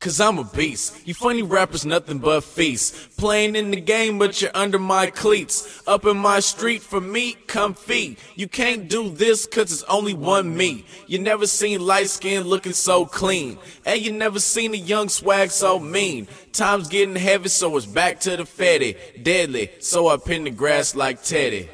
Cause I'm a beast. You funny rappers, nothing but feast. Playing in the game, but you're under my cleats. Up in my street for me, come feed. You can't do this cause it's only one me. You never seen light skin looking so clean. And you never seen a young swag so mean. Time's getting heavy, so it's back to the fetty. Deadly, so I pin the grass like Teddy.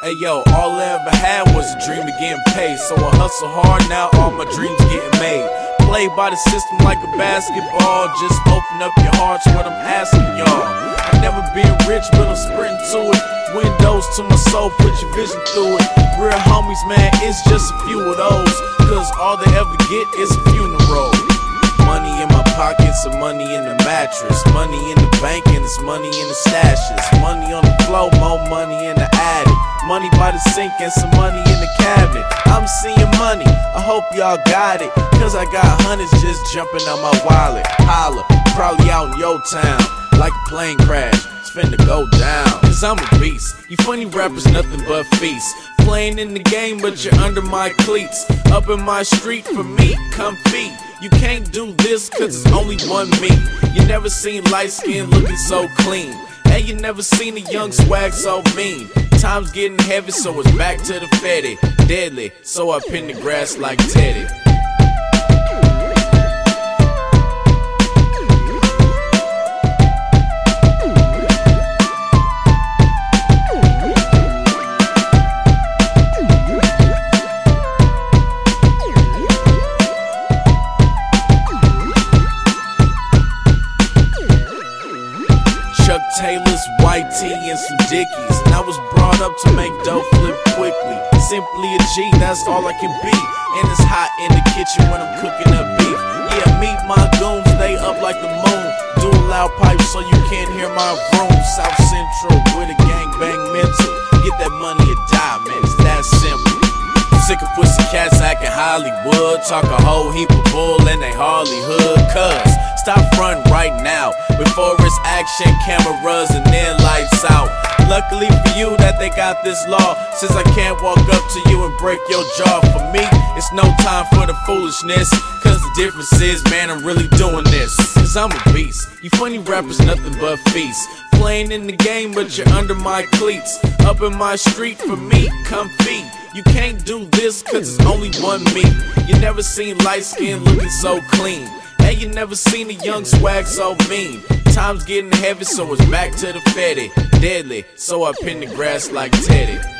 Hey yo, all I ever had was a dream of getting paid. So I hustle hard, now all my dreams getting made. Play by the system like a basketball. Just open up your hearts, what I'm asking y'all. I never been rich, but I'm sprinting to it. Windows to my soul, put your vision through it. Real homies, man, it's just a few of those. Cause all they ever get is a funeral. Pockets, some money in the mattress. Money in the bank, and it's money in the stashes. Money on the floor, more money in the attic. Money by the sink and some money in the cabinet. I'm seeing money, I hope y'all got it. Cause I got hundreds just jumping on my wallet. Holla, probably out in your town. Like a plane crash, it's finna go down. Cause I'm a beast. You funny rappers, nothing but feast. Playing in the game, but you're under my cleats. Up in my street for me, come feed. You can't do this cause it's only one me. You never seen light skin looking so clean. And you never seen a young swag so mean. Time's getting heavy, so it's back to the fetty. Deadly, so I pin the grass like Teddy. Taylor's white tee and some dickies. And I was brought up to make dough flip quickly. Simply a G, that's all I can be. And it's hot in the kitchen when I'm cooking up beef. Yeah, meet my goons, they up like the moon. Do a loud pipe so you can't hear my room. South Central with a gangbang mental. Get that money or die, man, it's that simple. Sick of pussy cats acting Hollywood. Talk a whole heap of bull and they hardly hood. Stop front right now. Before it's action, cameras, and then lights out. Luckily for you that they got this law. Since I can't walk up to you and break your jaw. For me, it's no time for the foolishness. Cause the difference is, man, I'm really doing this. Cause I'm a beast. You funny rappers, nothing but feasts. Playing in the game, but you're under my cleats. Up in my street for me, come feed. You can't do this cause it's only one me. You never seen light skin looking so clean. And you never seen a young swag so mean. Time's getting heavy, so it's back to the fetty. Deadly, so I pin the grass like Teddy.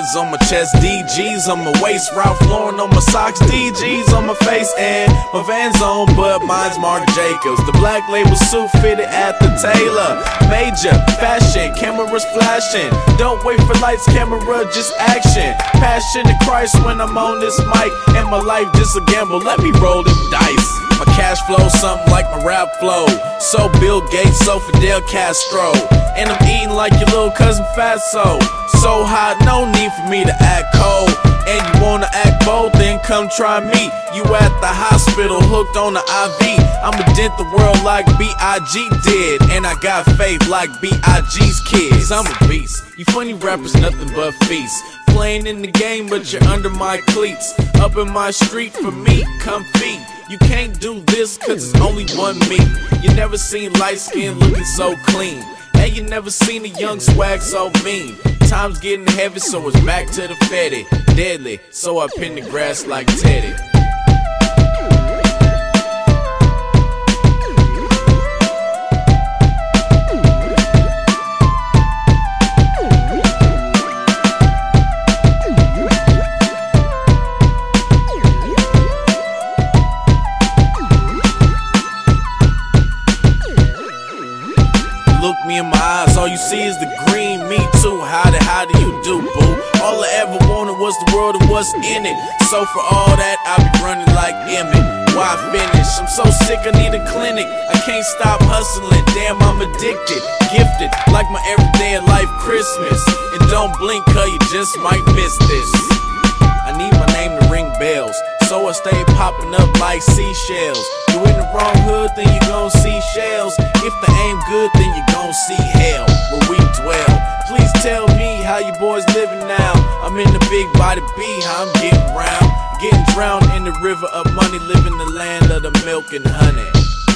On my chest, DGs on my waist, Ralph Lauren on my socks, DGs on my face, and my Vans on, but mine's Marc Jacobs. The black label suit fitted at the tailor. Major fashion, cameras flashing. Don't wait for lights, camera, just action. Passion to Christ when I'm on this mic, and my life just a gamble. Let me roll them dice. Cash flow, something like my rap flow. So Bill Gates, so Fidel Castro. And I'm eating like your little cousin Fatso. So hot, no need for me to act cold. And you wanna act bold, then come try me. You at the hospital, hooked on the IV. I'ma dent the world like B.I.G. did. And I got faith like B.I.G.'s kids. I'm a beast. You funny rappers, nothing but feasts Playing in the game, but you're under my cleats. Up in my street for me, come feed. You can't do this cause it's only one me. You never seen light skin looking so clean. And you never seen a young swag so mean. Time's getting heavy, so it's back to the fetty. Deadly, so I pin the grass like Teddy. Too. How how do you do, boo? All I ever wanted was the world and what's in it. So for all that, I be running like Emmitt. Why finish? I'm so sick, I need a clinic. I can't stop hustling. Damn, I'm addicted, gifted, like my everyday life Christmas. And don't blink, cause you just might miss this. I need my name to ring bells. So I stay popping up like seashells. You in the wrong hood, then you gon' see shells. If the aim good, then you big body how I'm getting round. Getting drowned in the river of money, living the land of the milk and honey.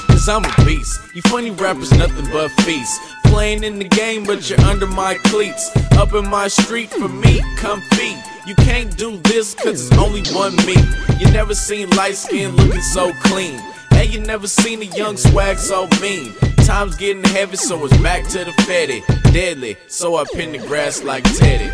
Cause I'm a beast. You funny rappers, nothing but feast. Playing in the game, but you're under my cleats. Up in my street for me, come feed. You can't do this cause it's only one me. You never seen light skin looking so clean. Hey, you never seen a young swag so mean. Time's getting heavy, so it's back to the fetty. Deadly, so I pin the grass like Teddy.